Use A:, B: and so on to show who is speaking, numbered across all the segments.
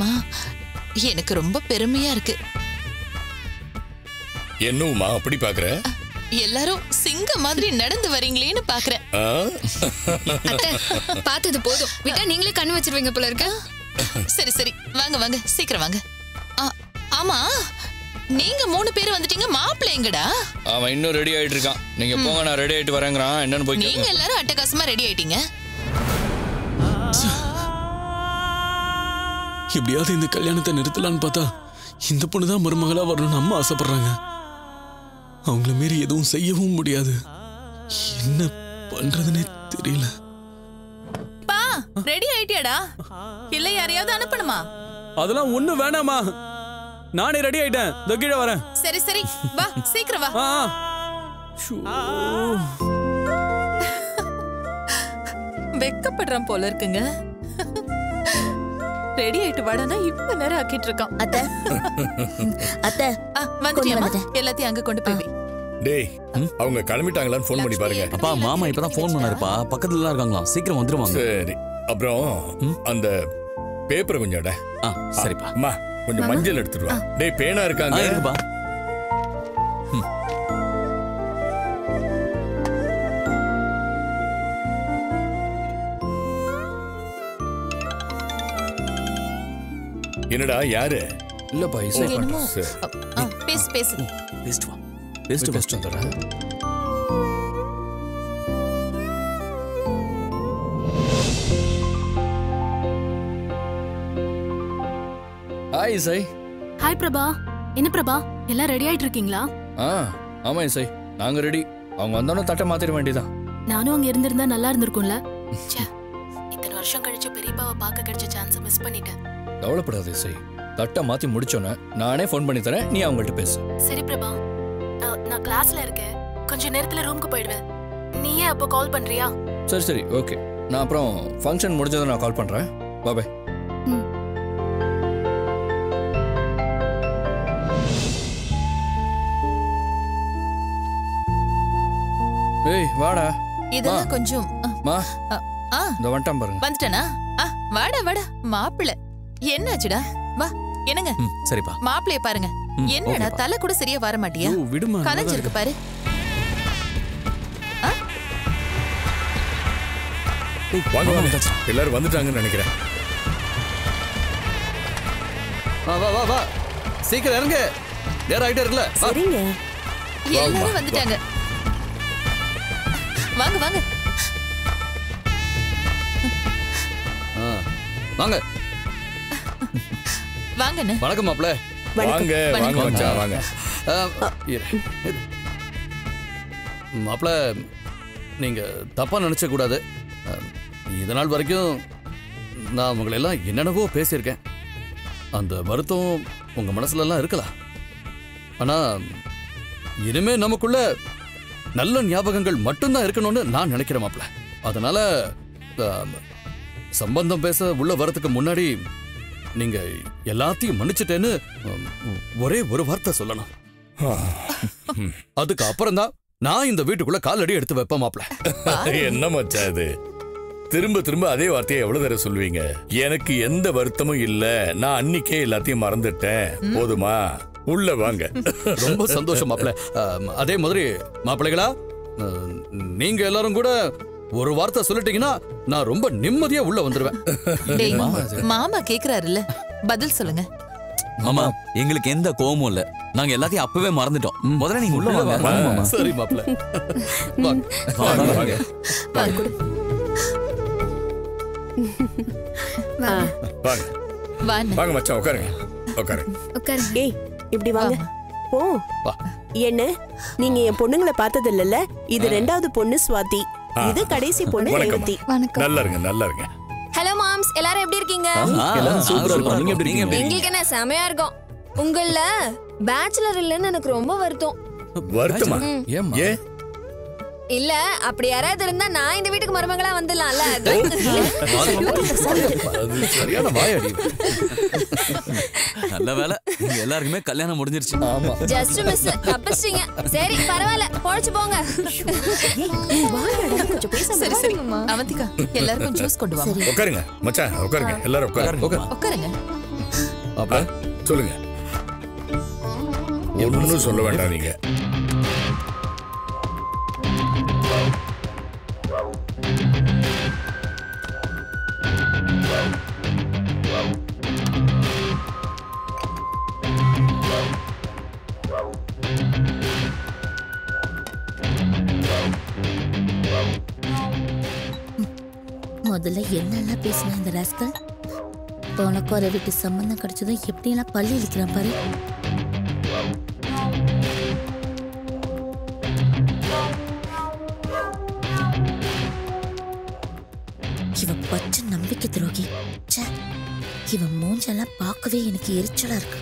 A: இல்லம்மா எனக்கு ரொம்ப பெருமையா இருக்கு.
B: என்னவுமா அப்படி பாக்குற?
A: எல்லாரும் சிங்க மாதிரி நடந்து வரீங்களேன்னு பாக்குறேன்.
C: பார்த்தது போதும். விட்டா நீங்களே கண்ணு வச்சிருவீங்க போல இருக்க?
A: சரி சரி. வாங்க வாங்க. சீக்கிரம் வாங்க. ஆ, ஆமா. நீங்க மூணு பேர் வந்துட்டீங்க மாப்பிள்ளை எங்கடா?
D: அவன் இன்னும் ரெடி ஆயிட்டு இருக்கான். நீங்க போங்க நான் ரெடி ஆயிட்டு வரேங்கிறான். என்னன்னு போய்
A: நீங்க. எல்லாரும் அட்டகாசமா ரெடி ஆயிட்டீங்க.
E: எப்படியாவது இந்த கல்யாணத்தை நிறுத்தலான்னு பார்த்தா இந்த பொண்ணு தான் மருமகளா வரணும்னு அம்மா ஆசைப்படுறாங்க. அவங்கள மீறி எதுவும் செய்யவும் முடியாது. என்ன பண்றதுன்னே தெரியல.
A: பா ரெடி ஆயிட்டியாடா? இல்ல யாரையாவது அனுப்பணுமா?
E: அதெல்லாம் ஒண்ணு வேணாமா நானே ரெடி ஆயிட்டேன். இதோ கீழே வரேன்.
A: சரி சரி. வா சீக்கிரம் வா. வெக்கப்படுறான் போல இருக்குங்க. ரெடி ஆயிட்டு வாடானா இப்ப நேரம் ஆக்கிட்டு இருக்கான்.
F: அத்தை. அத்தை.
A: ஆ, வந்துட்டியாம்மா? எல்லாத்தையும் அங்க கொண்டு போய்.
B: டேய் அவங்க கிளம்பிட்டாங்களான்னு ஃபோன் பண்ணி பாருங்க.
G: அப்பா மாமா இப்பதான் ஃபோன் பண்ணாருப்பா. பக்கத்துல தான் இருக்காங்களா சீக்கிரம் வந்துருவாங்க.
B: சரி. அப்புறம் அந்த பேப்பரை கொஞ்சம்
G: ஆ சரிப்பா.
B: அம்மா கொஞ்சம் மஞ்சள் எடுத்துட்டு வா. டேய் பேனா இருக்காங்க. என்னடா யாரு?
D: இல்லப்பா இசை
A: என்னமோ?
B: சரி.
A: பேசு பேசு.
G: பெஸ்ட் வா. பெஸ்ட்
D: பெஸ்ட் வந்துடுறேன். ஹாய் இசை.
H: ஹாய் பிரபா. என்ன பிரபா? எல்லாம் ரெடி ஆயிட்டு இருக்கீங்களா?
D: ஆ ஆமா இசை. நாங்க ரெடி அவங்க வந்தோன்னே தட்டை மாத்திர வேண்டியதான்
H: நானும் அங்க இருந்திருந்தா நல்லா இருந்திருக்கும்ல. ச்சே இத்தனை வருஷம் கழிச்சு பெரியப்பாவை பார்க்க கிடைச்ச சான்ஸை மிஸ் பண்ணிட்டேன்.
D: கவலைப்படாத இசை தட்டை மாத்தி முடிச்சோன்னே நானே ஃபோன் பண்ணி தரேன் நீ அவங்கள்ட்ட பேசு.
H: சரி பிரபா நான் கிளாஸ்ல இருக்கேன். கொஞ்ச நேரத்துல ரூமுக்கு போயிடுவேன். நீயே அப்போ கால் பண்றியா?
D: சரி சரி ஓகே நான் அப்புறம் ஃபங்க்ஷன் முடிஞ்சதை நான் கால் பண்றேன். பாய்
H: ம்.
D: ஏய் வாடா.
A: இதெல்லாம் கொஞ்சம்
D: மா. இந்த வந்துட்டான் பாருங்க.
A: வந்துட்டனா? ஆ வாடா வாடா. மாப்பிள்ளை. என்னாச்சுடா? வா என்னங்க?
G: சரிப்பா.
A: மாப்பிள்ளைய பாருங்க. என்னடா. தலை கூட சரியா வர மாட்டியா?
E: விடுமா
A: கலைஞ்சிருக்கு பாரு.
B: வாங்க வாங்க எல்லாரும் வந்துட்டாங்கன்னு நினைக்கிறேன்.
G: வா வா வா வா. சீக்கிரம் இறங்க. நேரம் ஆயிட்டே இருக்குல்ல.
F: சரிங்க.
A: எல்லாரும் வந்துட்டாங்க. வாங்க வாங்க.
G: ஆ, வாங்க.
A: வாங்கண்ணே.
G: வணக்கம் மாப்ள
B: வாங்க வாங்க. மச்சான் வாங்க.
G: மாப்ள நீங்க தப்பா நினைச்ச கூடாது. அஹ், இது நாள் வரைக்கும் நான் உங்களை எல்லாம் என்னென்னவோ பேசியிருக்கேன். அந்த வருத்தம் உங்க மனசுல எல்லாம் இருக்கலாம் ஆனா இனிமே நமக்குள்ள நல்ல ஞாபகங்கள் மட்டும்தான் இருக்கணும்னு நான் நினைக்கிறேன் மாப்ள அதனால சம்பந்தம் பேச உள்ள வரதுக்கு முன்னாடி நீங்க எல்லாத்தையும் மன்னிச்சிட்டேன்னு ஒரே ஒரு வார்த்தை சொல்லணும். அதுக்கு அப்புறம் தான் நான் இந்த வீட்டுக்குள்ள காலடி எடுத்து வைப்பேன் மாப்ள
B: என்ன மச்சான் இது? திரும்ப திரும்ப அதே வார்த்தையை எவ்வளவு தடவை சொல்லுவீங்க? எனக்கு எந்த வருத்தமும் இல்ல. நான் அன்னிக்கே எல்லாத்தையும் மறந்துட்டேன். போதுமா? உள்ள வாங்க.
G: ரொம்ப சந்தோஷம் மாப்ள அஹ், அதே மாதிரி மாப்பிள்ளைகளா நீங்க எல்லாரும் கூட ஒரு வார்த்தை சொல்லிட்டீங்கன்னா நான் ரொம்ப நிம்மதியா உள்ள வந்துருவேன்.
A: டேய் மாமா கேக்குறாருல்ல. பதில் சொல்லுங்க.
G: மாமா
I: எங்களுக்கு எந்த கோவமும் இல்ல. நாங்க எல்லாத்தையும் அப்பவே மறந்துட்டோம். முதல்ல நீங்க உள்ள வாங்க.
G: சரி மாப்ள வாங்க.
B: வாங்க. மச்சான் உட்காருங்க. உட்காருங்க.
C: உட்காரு
F: ஏய் இப்படி வாங்க. ஓ. என்ன? நீங்க என் பொண்ணுங்களை பார்த்தது இல்லல்ல இது ரெண்டாவது பொண்ணு சுவாதி. இது கடைசி பொண்ணு. ரேவதி
C: வணக்கம்.
B: நல்லா இருங்க நல்லா இருங்க
C: ஹலோ மாம்ஸ் எல்லாரும் எப்படி இருக்கீங்க?
G: எல்லாரும் சூப்பரா இருக்கும் நீங்க எப்படி இருக்கீங்க?
C: எங்களுக்கு என்ன செமையா இருக்கும். உங்கள பேச்சுலர் இல்லைன்னு எனக்கு ரொம்ப வருத்தம்.
B: வருத்தமா?
D: ஏம்மா?
B: ஏன்?
C: இல்ல அப்படி யாராவது இருந்தா நான் இந்த வீட்டுக்கு மருமகளா வந்துடலாம்ல.
G: அது சரியான வாயடி
I: நல்ல வேலை. எல்லாருக்குமே கல்யாணம் முடிஞ்சிருச்சு.
G: ஆமா.
C: ஜஸ்ட் மிஸ் தப்பிச்சிட்டீங்க. சரி பரவாயில்ல. பொழைச்சு போங்க.
A: சரி சரி. அவந்திகா எல்லாருக்கும் ஜூஸ் கொண்டு வாங்க
B: உட்காருங்க மச்சான். உட்காருங்க எல்லாரும் உட்காருங்க
G: உட்காருங்க. மாப்ள
B: சொல்லுங்க. ஒன்னும் சொல்ல வேண்டாம் நீங்க.
J: முதல்ல என்னெல்லாம் பேசினேன் இந்த ராஸ்கல்? உனக்கும் அதை வீட்டு சம்மந்தம் கிடைச்சதும் எப்படியெல்லாம் பள்ளி இருக்கிறான் பாரு. இவன் பச்சை நம்பிக்கை துரோகி. ச்சே இவன் மூஞ்செல்லாம் பார்க்கவே எனக்கு எரிச்சலா இருக்கு.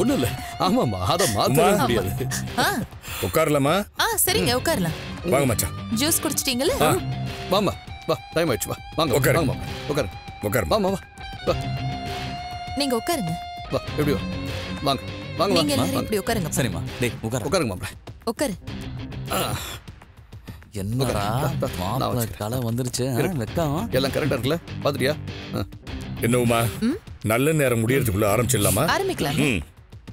G: ஒண்ணும் இல்ல ஆமாமா அதை மாத்தவே
B: உமா.
G: முடியாது.
B: உட்காரலாமா?
A: ஆ சரிங்க உட்காரலாம்.
B: வாங்க மச்சான்.
A: ஜூஸ் குடிச்சிட்டீங்கல்ல?
B: ஆ,
G: வாமா வா டைம் ஆயிடுச்சு வா. வாங்க
B: உட்காரு.
G: வாங்க மாப்ள உட்காரு
B: உட்காரு
G: வாமா வா.
A: நீங்க உட்காருங்க.
G: வா எப்படி வா? வாங்க வாங்க
A: நீங்க
G: வாங்க.
A: எல்லாரும் இப்படி உட்காருங்க
I: சரிம்மா. டேய் உட்கார.
G: உட்காருங்க மாப்ள
A: உட்காரு.
I: என்னடா
G: வச்சுக்கிறேன்.
I: கலை வந்துருச்சு. வெக்கம்.
G: எல்லாம் கரெக்டா இருக்குல்ல? பாத்துட்டியா? ஆ.
B: என்ன உமா? நல்ல நேரம் முடியறதுக்குள்ள ஆரம்பிச்சிடலாமா?
A: ஆரம்பிக்கலாம்.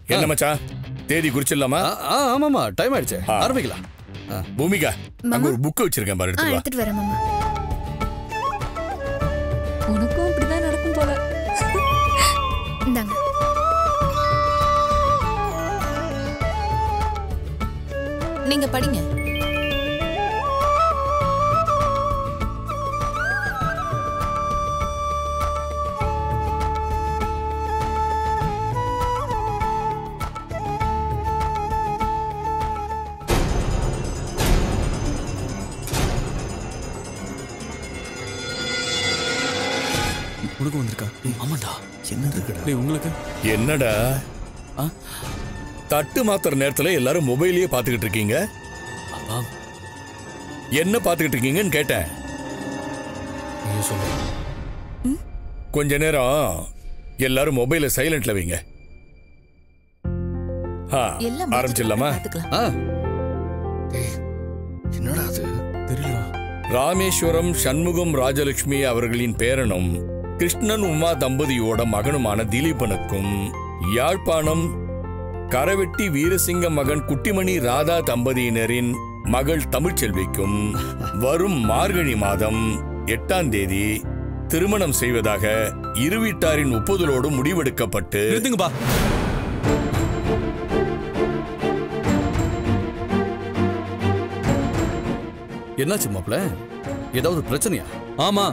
B: என்ன மச்சான் தேதி குறிச்சிடலாமா?
G: ஆமாமா டைம் ஆயிடுச்சு. ஆரம்பிக்கலாம்.
B: பூமிகா அங்க ஒரு புக் வச்சிருக்கேன் பாரு எடுத்து
C: எடுத்துட்டு வரேன் மாமா. உனக்கும் இப்படிதான் நடக்கும் போல. இந்தாங்க.
A: நீங்க படிங்க.
E: உங்களுக்கு?
B: என்னடா? தட்டு மாத்துற நேரத்துல எல்லாரும் மொபைலையே பாத்துக்கிட்டு இருக்கீங்க? என்ன பாத்துக்கிட்டு இருக்கீங்கன்னு கேட்டேன். கொஞ்ச நேரம் எல்லாரும் மொபைலை சைலண்ட்ல வைங்க. ஆரம்பிச்சிடலாமா? ராமேஸ்வரம் சண்முகம் ராஜலட்சுமி அவர்களின் பேரனும் கிருஷ்ணன் உமா தம்பதியோட மகனுமான திலீபனுக்கும் யாழ்ப்பாணம் கரவெட்டி வீரசிங்க மகன் குட்டிமணி ராதா தம்பதியினரின் மகள் தமிழ்ச்செல்விக்கும் வரும் மார்கழி மாதம் எட்டாம் தேதி திருமணம் செய்வதாக இரு வீட்டாரின் ஒப்புதலோடு முடிவெடுக்கப்பட்டு
E: நிறுத்துங்கப்பா.
G: என்னாச்சு மாப்ள ஏதாவது பிரச்சனையா?
E: ஆமா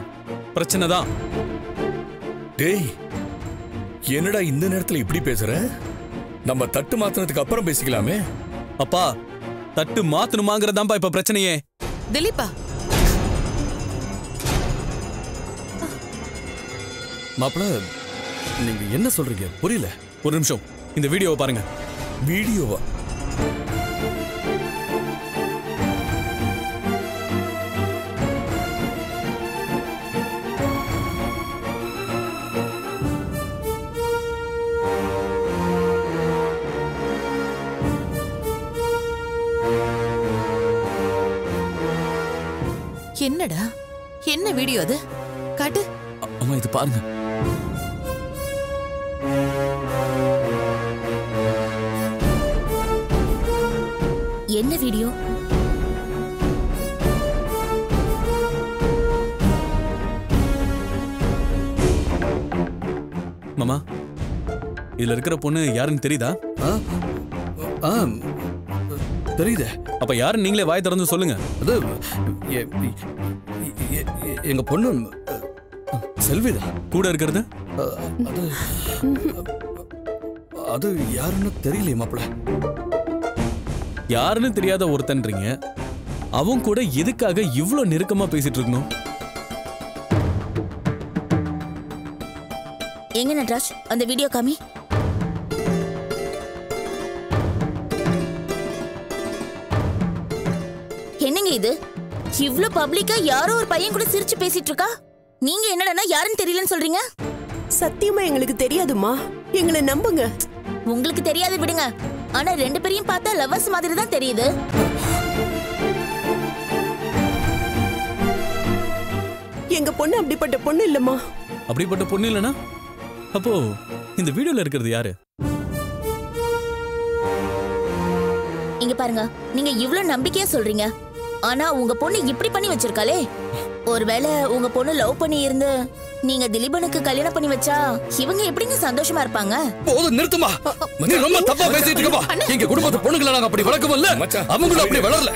E: பிரச்சனை தான்
B: டேய் என்னடா இந்த நேரத்துல இப்படி பேசுற? நம்ம தட்டு மாத்தினதுக்கு அப்புறம் பேசிக்கலாமே.
E: அப்பா தட்டு மாத்தணுமாங்கிறதாம்பா இப்ப பிரச்சனையே.
A: திலீபா
G: மாப்ள நீங்க என்ன சொல்றீங்க? புரியல.
E: ஒரு நிமிஷம். இந்த வீடியோவை பாருங்க.
B: வீடியோவா?
A: என்னடா? என்ன வீடியோ அது? காட்டு.
I: அம்மா இது பாருங்க.
J: என்ன வீடியோ
E: மாமா இதுல இருக்கிற பொண்ணு யாருன்னு தெரியுதா?
G: ஆ? ஆ தெரியுதே.
E: அப்ப யாருன்னு நீங்களே வாய் திறந்து சொல்லுங்க.
G: அது எங்க பொண்ணு செல்விதான்
E: கூட இருக்கிறது?
G: அது அது யாருன்னு தெரியலையே மாப்பிள
E: யாருன்னு தெரியாத ஒருத்தன்றீங்க. அவன் கூட எதுக்காக இவ்ளோ நெருக்கமா பேசிட்டு இருக்கணும்?
J: எங்க நட்ராஜ்? அந்த வீடியோ காமி? இது? இவ்ளோ பப்ளிக்கா யாரோ ஒரு பையன் கூட சிரிச்சு பேசிட்டு இருக்கா? நீங்க என்னடா யாருன்னு தெரியலன்னு சொல்றீங்க?
F: சத்தியமா எங்களுக்கு தெரியாதுமா எங்களை நம்புங்க.
J: உங்களுக்கு தெரியாது விடுங்க. ஆனா ரெண்டு பேரையும் பார்த்தா லவர்ஸ் மாதிரி தான் தெரியுது.
F: எங்க பொண்ணு அப்படிப்பட்ட பொண்ணு இல்லம்மா.
E: அப்படிப்பட்ட பொண்ணு இல்லைனா அப்போ இந்த வீடியோல இருக்கிறது யாரு?
J: இங்க பாருங்க. நீங்க இவ்ளோ நம்பிக்கையா சொல்றீங்க. ஆனா உங்க பொண்ணு இப்படி பண்ணி வச்சிருக்காளே. ஒருவேளை உங்க பொண்ணு லவ் பண்ணி இருந்து நீங்க திலீபனுக்கு கல்யாணம் பண்ணி வச்சா இவங்க எப்படிங்க சந்தோஷமா இருப்பாங்க?
G: போதும் நிறுத்துமா நீ ரொம்ப தப்பா பேசிட்டு இருக்கமா எங்க குடும்பத்து பொண்ணுங்களை நாங்க அப்படி வளர்க்கவும் இல்ல.
B: மச்சான்.
G: அவங்களும் அப்படி வளரல.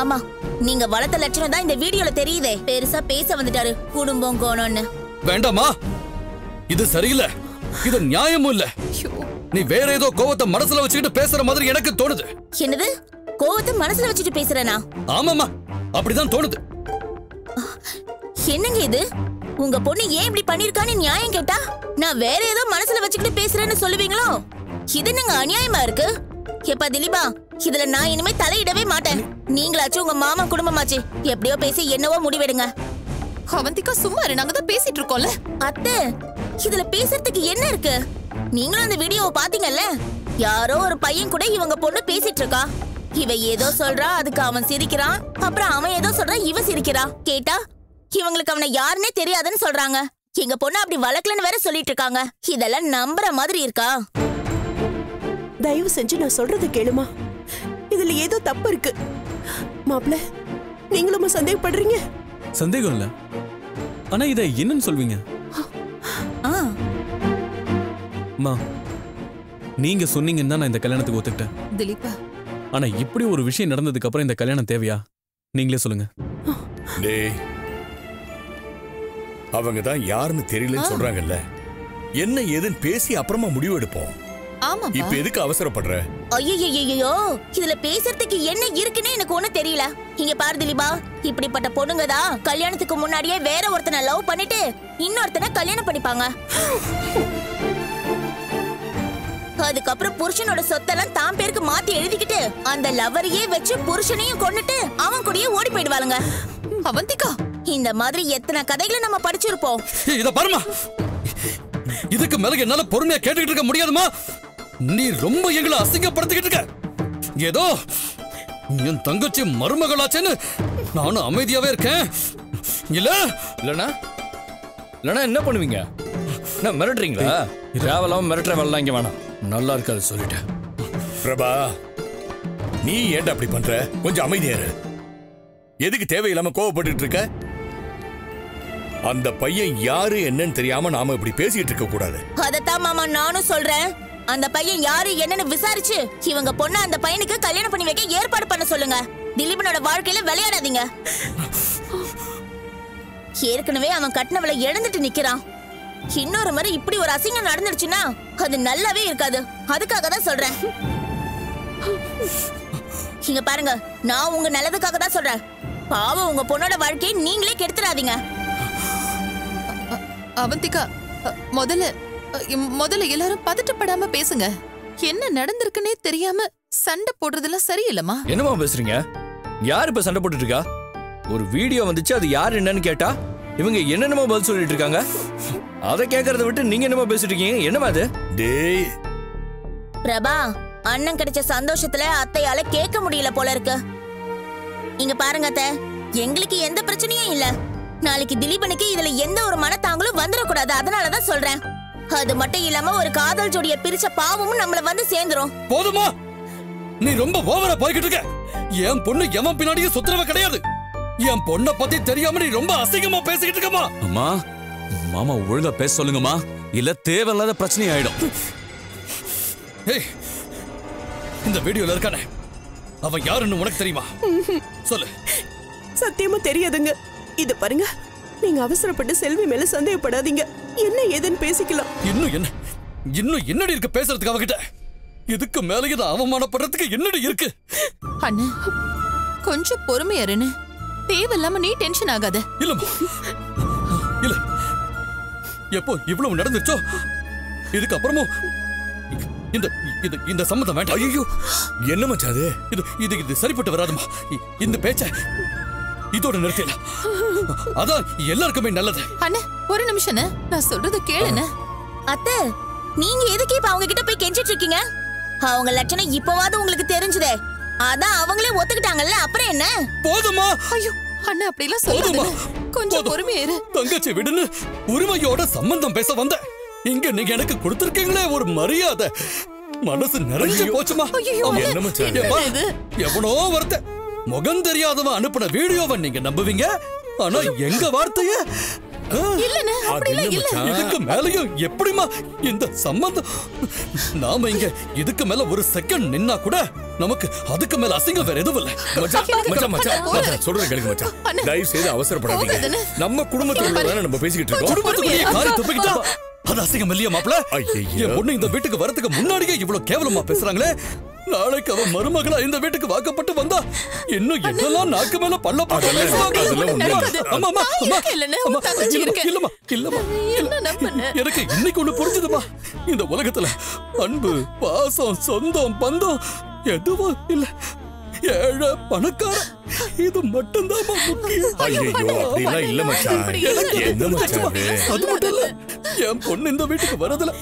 J: ஆமா நீங்க வளர்த்த லட்சணம் தான் இந்த வீடியோல தெரியுதே. பெருசா பேச வந்துட்டாரு குடும்பம் கோணம்னு.
G: வேண்டாமா இது சரியில்லை. இது நியாயமும் இல்ல. நீ வேற ஏதோ கோவத்தை மனசுல வச்சுக்கிட்டு பேசுற மாதிரி எனக்கு தோணுது.
J: என்னது? கோவத்தை மனசுல வச்சுட்டு பேசுறேனா?
G: ஆமாமா அப்படிதான் தோணுது.
J: என்னங்க இது? உங்க பொண்ணு ஏன் இப்படி பண்ணிருக்கான்னு நியாயம் கேட்டா நான் வேற ஏதோ மனசுல வச்சுக்கிட்டு பேசுறேன்னு சொல்லுவீங்களோ? இது என்னங்க அநியாயமா இருக்கு? எப்பா திலீபா இதுல நான் இனிமே தலையிடவே மாட்டேன். நீங்களாச்சும் உங்க மாமா குடும்பமாச்சு எப்படியோ பேசி என்னவோ முடிவெடுங்க.
A: அவந்திகா சும்மா இரு நாங்க தான் பேசிட்டு இருக்கோம்ல.
J: அத்தை இதுல பேசுறதுக்கு என்ன இருக்கு? நீங்களும் அந்த வீடியோவை பாத்தீங்கல்ல யாரோ ஒரு பையன் கூட இவங்க பொண்ணு பேசிட்டு இருக்கா? இவ ஏதோ சொல்றா அதுக்கு அவன் சிரிக்கிறான் அப்புறம் அவன் ஏதோ சொல்றான் இவ சிரிக்கிறா. கேட்டா இவங்களுக்கு அவனை யாருன்னே தெரியாதுன்னு சொல்றாங்க. எங்க பொண்ணு அப்படி வளர்க்கலன்னு வேற சொல்லிட்டு இருக்காங்க இதெல்லாம் நம்புற மாதிரி இருக்கா?
F: தயவு செஞ்சு நான் சொல்றத கேளுமா. இதுல ஏதோ தப்பு இருக்கு. மாப்ள நீங்களும் சந்தேகப்படுறீங்க?
E: சந்தேகம் இல்ல. ஆனா இதை என்னன்னு சொல்வீங்க? நீங்க சொன்னீங்கன்னா நான் இந்த கல்யாணத்துக்கு ஒத்துக்கிட்டேன்.
A: திலீபா
E: ஆனா இப்படி ஒரு விஷயம் நடந்ததுக்கு அப்புறம் இந்த கல்யாணம் தேவையா? நீங்களே சொல்லுங்க.
B: டேய். அவங்க தான் யாருன்னு தெரியலன்னு சொல்றாங்கல்ல. என்ன ஏதுன்னு பேசி அப்புறமா முடிவு எடுப்போம்
A: ஆமா
B: இப்ப எதுக்கு அவசரப்படுற?
J: ஐயோ இதுல பேசுறதுக்கு என்ன இருக்குன்னு எனக்கு ஒண்ணு தெரியல. இங்க பாரு திலீபா இப்படிப்பட்ட பொண்ணுங்க தான் கல்யாணத்துக்கு முன்னாடியே வேற ஒருத்தனை லவ் பண்ணிட்டு இன்னொருத்தனை கல்யாணம் பண்ணிப்பாங்க. அதுக்கப்புறம் புருஷனோட சொத்தெல்லாம் தான் பேருக்கு மாத்தி எழுதிக்கிட்டு அந்த லவரையே வச்சு புருஷனையும் கொன்னுட்டு அவன் கூடயே ஓடி போயிடுவாளுங்க.
A: அவந்திகா!
J: இந்த மாதிரி எத்தனை கதைகளை நம்ம படிச்சிருப்போம்.
G: இத பாருமா இதுக்கு மேல என்னால பொறுமையா கேட்டுக்கிட்டு இருக்க முடியாதுமா நீ ரொம்ப எங்களை அசிங்கப்படுத்திக்கிட்டு இருக்க. ஏதோ என் தங்கச்சி மருமகளாச்சேன்னு நானும் அமைதியாவே இருக்கேன். இல்ல?
D: இல்லனா? இல்லனா என்ன பண்ணுவீங்க? என்ன மிரட்டுறீங்களா? தேவையில்லாம மிரட்டுற வேலைலாம் இங்க வேணாம். நல்லா இருக்காது சொல்லிட்டேன்.
B: பிரபா நீ ஏன்டா அப்படி பண்ற? கொஞ்சம் அமைதியாரு எதுக்கு தேவையில்லாம கோவப்பட்டு இருக்க? அந்த பையன் யாரு என்னன்னு தெரியாம நாம இப்படி பேசிட்டு இருக்க கூடாது.
J: அதத்தான் மாமா நானும் சொல்றேன். அந்த பையன் யாரு என்னன்னு விசாரிச்சு இவங்க பொண்ணு அந்த பையனுக்கு கல்யாணம் பண்ணி வைக்க ஏற்பாடு பண்ண சொல்லுங்க. திலீபனோட வாழ்க்கையில விளையாடாதீங்க. ஏற்கனவே அவன் கட்டினவளை இழந்துட்டு நிக்கிறான். இன்னொரு முறை இப்படி ஒரு அசிங்கம் நடந்துடுச்சுன்னா அது நல்லாவே இருக்காது. அதுக்காக தான் சொல்றேன். இங்க பாருங்க நான் உங்க நல்லதுக்காக தான் சொல்றேன். பாவம் உங்க பொண்ணோட வாழ்க்கையை நீங்களே கெடுத்துடாதீங்க.
A: அவந்திகா முதல்ல முதல்ல எல்லாரும் பதட்டப்படாம பேசுங்க. என்ன நடந்திருக்குன்னே தெரியாம சண்டை போடுறதெல்லாம் சரியில்லைம்மா.
D: என்னமா பேசுறீங்க? யார் இப்ப சண்டை போட்டுட்டு இருக்கா? ஒரு வீடியோ வந்துச்சு அது யார் என்னன்னு கேட்டா இவங்க என்னென்னமோ பதில் சொல்லிட்டு இருக்காங்க. அதை கேட்கறத விட்டு நீங்க என்னமோ பேசிட்டு இருக்கீங்க. என்னமா அது
B: டேய்.
J: பிரபா அண்ணன் கிடைச்ச சந்தோஷத்துல அத்தையால கேட்க முடியல போல இருக்கு. இங்க பாருங்க அத்தை எங்களுக்கு எந்த பிரச்சனையும் இல்ல. நாளைக்கு திலீபனுக்கு இதுல எந்த ஒரு மனத்தாங்களும் வந்துடக்கூடாது அதனாலதான் சொல்றேன். அது மட்டும் இல்லாம ஒரு காதல் ஜோடிய பிரிச்ச பாவமும் நம்மள வந்து சேர்ந்துரும்.
G: போதுமா? நீ ரொம்ப ஓவரா போய்கிட்டு இருக்க. என் பொண்ணு எவன் பின்னாடியும் சுத்துறவ கிடையாது. என் பொண்ணை பத்தி தெரியாம நீ ரொம்ப அசிங்கமா பேசிக்கிட்டு இருக்கமா.
I: அம்மா மாமா ஒழுங்கா பேச சொல்லுங்கம்மா. இல்ல தேவையில்லாத பிரச்சனை ஆயிடும்.
G: ஏய் இந்த வீடியோல இருக்கானே. அவன் யாருன்னு உனக்கு தெரியுமா? சொல்லு.
F: சத்தியமா தெரியாதுங்க. இது பாருங்க நீங்க அவசரப்பட்டு செல்வி மேல சந்தேகப்படாதீங்க. என்ன ஏதுன்னு பேசிக்கலாம்.
G: இன்னும் என்ன? இன்னும் என்னடி இருக்கு பேசுறதுக்கு அவகிட்ட? இதுக்கு மேல இதை அவமானப்படுறதுக்கு என்னடி இருக்கு?
A: அண்ணு கொஞ்சம் பொறுமையா இருன்னு. தேவையில்லாம நீ டென்ஷன் ஆகாத.
G: இல்லம்மா. இல்ல. எப்போ இவ்வளவு நடந்துச்சோ? இதுக்கு அப்புறமும் இந்த இந்த இந்த சம்மதம் வேண்டாம்.
B: ஐயோ என்ன மச்சான் அது?
G: இது இது இது சரிப்பட்டு வராதுமா இந்த பேச்ச இதோட நிறுத்திடலாம். அதான் எல்லாருக்குமே நல்லது.
A: அண்ணே ஒரு நிமிஷம் நான் சொல்றது கேளுண்ணே
J: அத்தை நீங்க எதுக்கு இப்ப அவங்க கிட்ட போய் கெஞ்சிட்டு இருக்கீங்க? அவங்க லட்சணம் இப்பவாவது உங்களுக்கு தெரிஞ்சுதே. அதான் அவங்களே ஒத்துக்கிட்டாங்கல்ல அப்புறம் என்ன?
G: போதுமா?
A: ஐயோ அண்ணா அப்படிலாம்
G: போதுமா?
A: சொல்லாதண்ணே கொஞ்சம் பொறுமையா இரு.
G: தங்கச்சி விடுன்னு உரிமையோட சம்பந்தம் பேச வந்த. இங்க நீங்க எனக்கு கொடுத்திருக்கீங்களே ஒரு மரியாதை. மனசு நிறைஞ்சு போச்சுமா? எவனோ ஒருத்த முகம் தெரியாதவன் அனுப்பின வீடியோவை நீங்க நம்புவீங்க? ஆனா எங்க வார்த்தைய
B: இல்ல.
A: இல்ல
G: இதுக்கு மேலயும் எப்படிமா இந்த சம்பந்தம். நாம இங்க இதுக்கு மேல ஒரு செகண்ட் நின்னா கூட நமக்கு அதுக்கு மேல அசிங்கம் வேற எதுவும் இல்ல.
B: மச்சான் மச்சான் மச்சான் மச்சான் சொல்றது கேளுங்க மச்சான். தயவு செய்து அவசரப்படாதீங்க. நம்ம குடும்பத்துக்குள்ள தானே நம்ம பேசிக்கிட்டு இருக்கோம்.
G: குடும்பத்துக்குள்ளேயே காரி துப்பிக்கிட்டா அது அசிங்கம் இல்லையா மாப்ள. என் பொண்ணு இந்த வீட்டுக்கு வரதுக்கு முன்னாடியே இவ்வளவு கேவலமா பேசுறாங்களே. நாளைக்கு அவ மருமகளா இந்த வீட்டுக்கு வாக்கப்பட்டு வந்தா இன்னும் என்னெல்லாம் நாக்கு மேல பள்ள? எனக்கு இன்னைக்கு ஒண்ணு புரிஞ்சுதுமா? இந்த உலகத்துல அன்பு பாசம் சொந்தம் பந்தம் எதுவும் இல்ல. ஏழை பணக்கார இது மட்டும்தான் முக்கியம்.
B: ஐயோ அப்படிலாம் இல்ல மச்சான்.
A: இப்படி இல்ல.
B: என்ன மச்சான் அது?
G: அது மட்டும் இல்ல. என் பொண்ணு இந்த வீட்டுக்கு வரதுல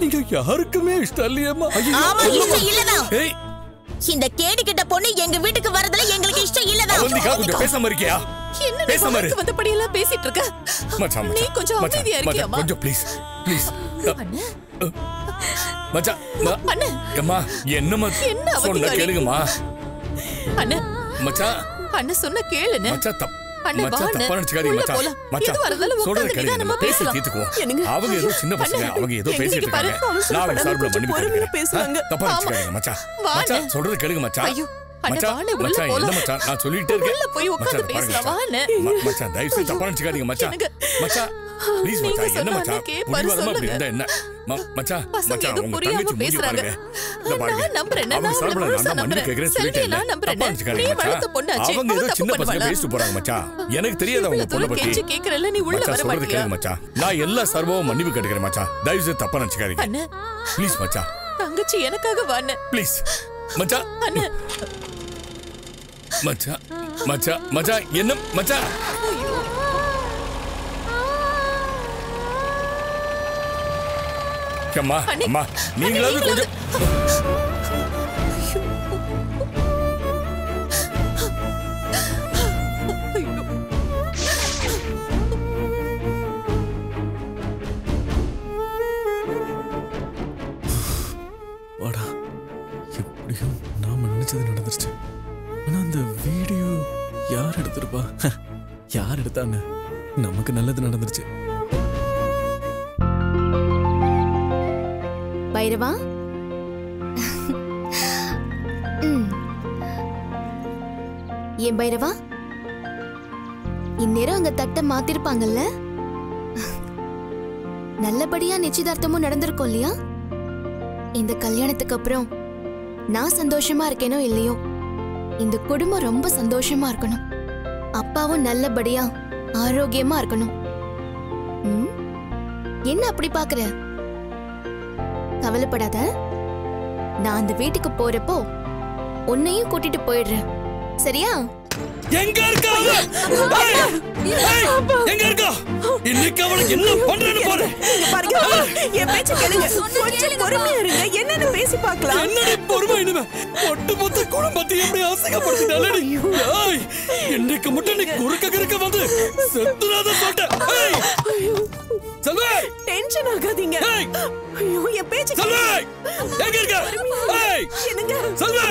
G: நீங்க யாருக்குமே இஷ்டம் இல்லையேம்மா
J: ஆமா இஷ்டம் இல்லதான்
B: ஏய்.
J: இந்த கேடு கிட்ட பொண்ணு எங்க வீட்டுக்கு வரதுல எங்களுக்கு இஷ்டம் இல்லதான்
B: அவந்திகா கொஞ்சம் பேசாம இருக்கியா?
A: என்ன
B: பேசாம இரு.
A: வந்தபடி எல்லாம் பேசிட்டு இருக்க?
B: மச்சான்
A: நீ கொஞ்சம் அமைதியா
B: ப்ளீஸ் ப்ளீஸ் மச்சான்
A: அண்ணே.
B: அம்மா என்னம்மா
A: என்ன
B: சொன்ன? கேளுங்கம்மா.
A: அண்ணே.
B: மச்சான்.
A: அண்ணே சொன்ன கேளுண்ணே.
B: மச்சான் மச்சான்
A: வா உள்ள போலாம். உட்கார்ந்து நிதானமா பேசலாம்.
B: தீர்த்துக்குவோம்? அவங்க ஏதோ சின்ன பசங்க அவங்க ஏதோ பேசிட்டு இருக்காங்க நான்
F: கொஞ்சம்
B: மன்னிப்பு
F: பொறுமையா.
B: ஆ, தப்பா. நினைச்சுக்காதீங்க மச்சான் மச்சான். சொல்றது கேளுங்க மச்சான்
A: ஐயோ,
B: நான் சொல்லிட்டே இருக்கேன்
A: போய் உட்கார்ந்து பேசலாம்,
B: மச்சான். தயவு செய்து தப்பா நினைச்சுக்காதீங்க மச்சான் ப்ளீஸ் மச்சான் என்ன மச்சான். இருந்தா என்ன மச்சான் மச்சான் உங்க தங்கச்சி மூஞ்சி. பாருங்க.
A: நான் நம்புறேன், நான்
B: சார்பில் நான் கேட்கிறேன்
A: நம்புறேன்.
B: சொல்லிட்டேன்
A: நான் நம்புறேன். நீ வளர்த்த பொண்ணாச்சே,
B: அவங்க
A: அவ
B: ஏதோ
A: தப்பு
B: சின்ன பசங்க
A: பண்ணுவாளா?
B: பேசிட்டு போறாங்க மச்சான் எனக்கு தெரியாது அவங்க பொண்ணை பத்தி.
A: நீ உள்ள வர மாட்டியா?
B: மச்சான் நான் எல்லா சர்வமும் மன்னிப்பு கேட்டுக்கிறேன் மச்சான் தயவு செய்து தப்பா நினைச்சுக்காதீங்க.
A: அண்ணே.
B: ப்ளீஸ் மச்சான்
A: தங்கச்சி எனக்காக வா அண்ணே.
B: ப்ளீஸ் மச்சான்
A: அண்ணே.
B: மச்சான் மச்சான் மச்சான் என்ன? மச்சான் அம்மா அம்மா நீங்களாவது கொஞ்சம்.
E: வாடா எப்படியும் நாம நினைச்சது நடந்துருச்சு. ஆனா அந்த வீடியோ யார் எடுத்திருப்பா? யார் எடுத்தாங்க? நமக்கு நல்லது நடந்துருச்சு.
H: பைரவா? ம். ஏன் பைரவா? இந்நேரம் அங்க தட்டை மாத்திருப்பாங்கல்ல? நல்லபடியா நிச்சயதார்த்தமும் நடந்திருக்கும் இல்லையா? இந்த கல்யாணத்துக்கு அப்புறம் நான் சந்தோஷமா இருக்கேனோ இல்லையோ? இந்த குடும்பம் ரொம்ப சந்தோஷமா இருக்கணும். அப்பாவும் நல்லபடியா ஆரோக்கியமா இருக்கணும். ம்? என்ன அப்படி பாக்குற? கவலைப்படாத. நான் அந்த வீட்டுக்கு போறப்போ உன்னையும் கூட்டிட்டு போயிடுறேன். சரியா?
G: எங்க இருக்கா எங்க இருக்கா? இன்னைக்கு அவளுக்கு என்ன பண்றேன்னு பாரு.
F: பாருங்க என் பேச்ச கேளுங்க. கொஞ்சம் பொறுமையா இருங்க. என்னன்னு பேசி பார்க்கலாம்.
G: என்னடி பொறுமை இனிமே? ஒட்டுமொத்த குடும்பத்தை எப்படி அசிங்கப்படுத்திட்டாலே இன்னைக்கு மட்டும் நீ குறுக்க குறுக்க வந்து செத்துறாத
F: டென்ஷன் ஆகாதீங்க ஐயோ என் பேச்ச
G: செல்வே எங்க இருக்க ஏய்,
F: என்னங்க
G: செல்வே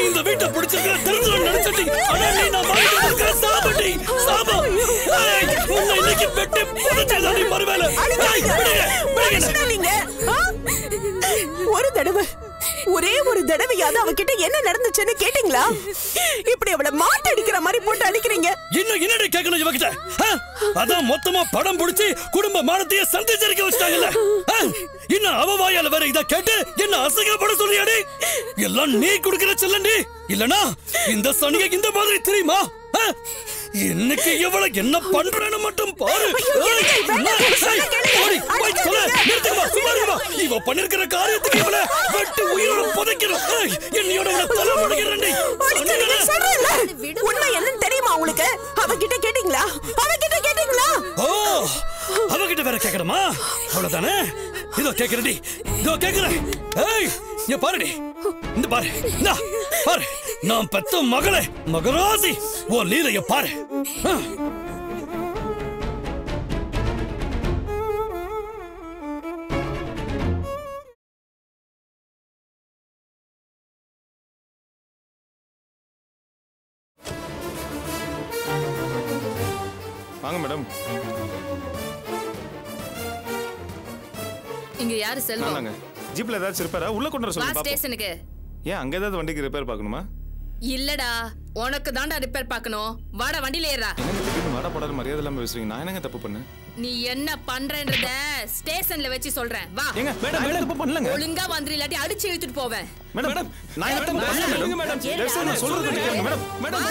G: இந்த வீட்டை பிடிச்சிருக்கிற தெரிஞ்சவன் நினைச்சிட்டி. ஆனா நீ நான் வாங்கிட்டு சாபம். ஏய், உன்னை இன்னைக்கு பிடிங்க.
F: மனுஷனாலீங்க. ஆ? ஒரு தடவை தடவையாவது அவகிட்ட என்ன நடந்துச்சுன்னு கேட்டீங்களா? இப்படி அவளை மாட்டு அடிக்கிற மாதிரி போட்டு அடிக்கிறீங்க.
G: இன்னும் என்னடி கேட்கணும் இவகிட்ட? அதான் மொத்தமா படம் புடிச்சு குடும்ப மானத்தையே சந்திச்சிருக்க வச்சிட்டாங்கல்ல. இன்னும் அவ வாயால வேற இதை கேட்டு என்ன அசிங்கப்பட சொல்லியாடி எல்லாம் நீ குடுக்கிற செல்லண்டி. இல்லனா இந்த சனியை இந்த மாதிரி தெரியுமா? இன்னைக்கு எவ்வளவு என்ன பண்றேன்னு மட்டும் பாரு. இவ பண்ணிருக்கிற காரியத்துக்கு இவள வெட்டி உயிரோட புதைக்கணும். ஏய், என்னையோட இவள தலை
F: சொல்றேன்ல. உண்மை என்னன்னு தெரியுமா உங்களுக்கு? அவகிட்ட கேட்டீங்களா? அவகிட்ட கேட்டீங்களா?
G: ஓ அவகிட்ட வேற கேட்கணுமா அவ்வளவுதானே? இதோ கேக்குறடி இதோ கேக்குறேன். ஏய் இங்க பாருடி. இந்த பாரு. இந்த பாரு. நான் பெத்த மகளே மகராசி. ஓ லீலைய பாரு.
K: யாரு செல்வம்.
L: ஜீப்ல ஏதாச்சும் ரிப்பேரா உள்ள கொண்டு வர சொல்லுங்க.
K: ஸ்டேஷனுக்கு
L: ஏன் அங்க ஏதாவது வண்டிக்கு ரிப்பேர் பார்க்கணுமா?
K: இல்லடா உனக்கு தாண்டா ரிப்பேர் பார்க்கணும். வாடா வண்டியில ஏறா
L: திடீர்னு வாடா போடாத மரியாதை இல்லாம பேசுறீங்க. நான் என்னங்க தப்பு பண்ணேன்?
K: நீ என்ன பண்றன்றத ஸ்டேஷன்ல வச்சு சொல்றேன். வா.
L: ஏங்க மேடம் மேடம். தப்பு பண்ணலங்க.
K: ஒழுங்கா வந்துரு இல்லாட்டி அடிச்சு இழுத்துட்டு போவேன்.
L: மேடம் நான் என்ன தப்பு பண்ணல மேடம் மேடம் நான் சொல்றது கேளுங்க மேடம். மேடம்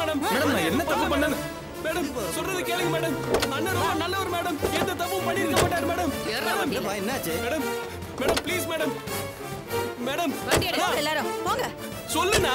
L: மேடம் மேடம் நான் என்ன தப்பு பண்ணேன்
M: மேடம் சொல்றது கேளுங்க மேடம். அண்ணன் ரொம்ப நல்லவர் மேடம். எந்த தப்பும் பண்ணிருக்க மாட்டார் மேடம்
N: என்னாச்சு?
M: Madam madam please madam. Madam
K: எல்லாரும் போங்க.
M: சொல்லுண்ணா.